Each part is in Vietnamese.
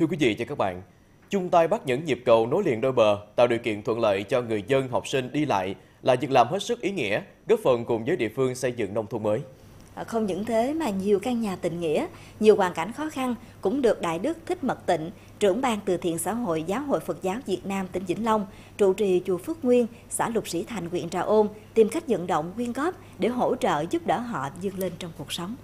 Thưa quý vị và các bạn, chung tay bắt những nhịp cầu nối liền đôi bờ, tạo điều kiện thuận lợi cho người dân, học sinh đi lại là việc làm hết sức ý nghĩa, góp phần cùng với địa phương xây dựng nông thôn mới. À, không những thế mà nhiều căn nhà tình nghĩa, nhiều hoàn cảnh khó khăn cũng được Đại Đức Thích Mật Tịnh, trưởng ban từ thiện xã hội Giáo hội Phật giáo Việt Nam tỉnh Vĩnh Long, trụ trì chùa Phước Nguyên, xã Lục Sĩ Thành, huyện Trà Ôn tìm cách vận động quyên góp để hỗ trợ giúp đỡ họ vươn lên trong cuộc sống.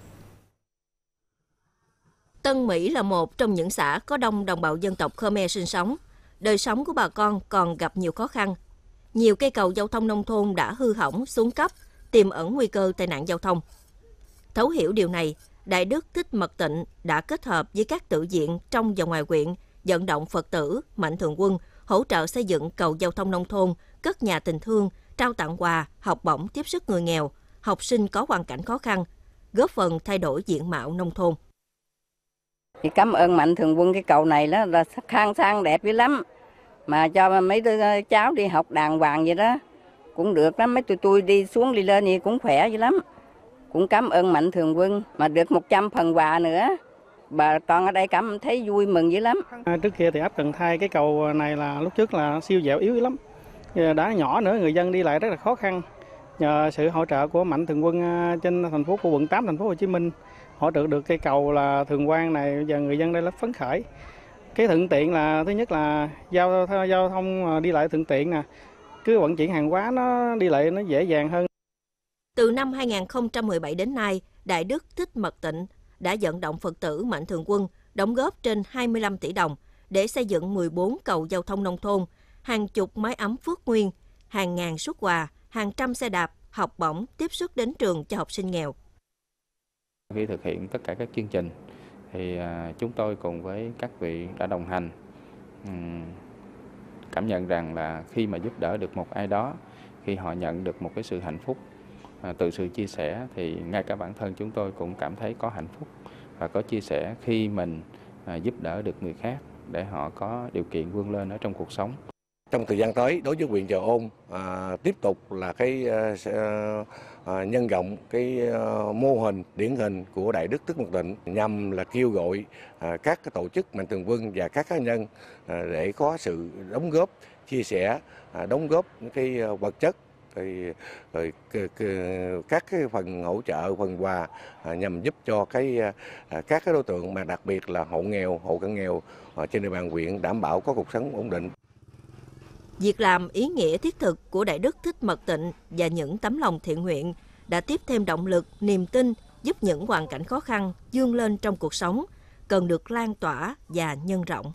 Tân Mỹ là một trong những xã có đông đồng bào dân tộc Khmer sinh sống. Đời sống của bà con còn gặp nhiều khó khăn. Nhiều cây cầu giao thông nông thôn đã hư hỏng, xuống cấp, tiềm ẩn nguy cơ tai nạn giao thông. Thấu hiểu điều này, Đại Đức Thích Mật Tịnh đã kết hợp với các tự viện trong và ngoài quyện, vận động Phật tử, mạnh thường quân, hỗ trợ xây dựng cầu giao thông nông thôn, cất nhà tình thương, trao tặng quà, học bổng tiếp sức người nghèo, học sinh có hoàn cảnh khó khăn, góp phần thay đổi diện mạo nông thôn. Thì cảm ơn mạnh thường quân cái cầu này đó là khang sang đẹp dữ lắm. Mà cho mấy đứa ờ, cháu đi học đàng hoàng vậy đó. Cũng được lắm, mấy tụi tôi đi xuống đi lên thì cũng khỏe dữ lắm. Cũng cảm ơn mạnh thường quân mà được 100 phần quà nữa. Bà con ở đây cảm thấy vui mừng dữ lắm. À, trước kia thì ấp Cần Thai cái cầu này là lúc trước là siêu dẻo yếu lắm. đá nhỏ nữa người dân đi lại rất là khó khăn. Nhờ sự hỗ trợ của mạnh thường quân ờ, trên thành phố của quận 8 thành phố Hồ Chí Minh hỗ trợ được cây cầu là thường quan này và người dân đây rất phấn khởi. Cái thuận tiện là thứ nhất là giao giao thông ờ, đi lại thuận tiện nè. Cứ vận chuyển hàng hóa nó đi lại nó dễ dàng hơn. Từ năm 2017 đến nay Đại Đức Thích Mật Tịnh đã vận động Phật tử Mạnh Thường Quân đóng góp trên 25 tỷ đồng để xây dựng 14 cầu giao thông nông thôn, hàng chục mái ấm Phước Nguyên, hàng ngàn suất quà, hàng trăm xe đạp, học bổng tiếp sức đến trường cho học sinh nghèo. Khi thực hiện tất cả các chương trình thì à, chúng tôi cùng với các vị đã đồng hành cảm nhận rằng là khi mà giúp đỡ được một ai đó, khi họ nhận được một cái sự hạnh phúc à, từ sự chia sẻ thì ngay cả bản thân chúng tôi cũng cảm thấy có hạnh phúc và có chia sẻ khi mình à, giúp đỡ được người khác để họ có điều kiện vươn lên ở trong cuộc sống. Trong thời gian tới, đối với huyện Chợ Ôn à, tiếp tục là cái à, à, nhân rộng cái à, mô hình điển hình của Đại Đức Tức Mật Định nhằm là kêu gọi à, các cái tổ chức mạnh thường quân và các cá nhân à, để có sự đóng góp, chia sẻ, à, đóng góp những cái à, vật chất thì rồi các cái phần hỗ trợ phần quà à, nhằm giúp cho cái à, các cái đối tượng mà đặc biệt là hộ nghèo hộ cận nghèo trên địa bàn huyện đảm bảo có cuộc sống ổn định. Việc làm ý nghĩa thiết thực của Đại Đức Thích Mật Tịnh và những tấm lòng thiện nguyện đã tiếp thêm động lực, niềm tin giúp những hoàn cảnh khó khăn dương lên trong cuộc sống cần được lan tỏa và nhân rộng.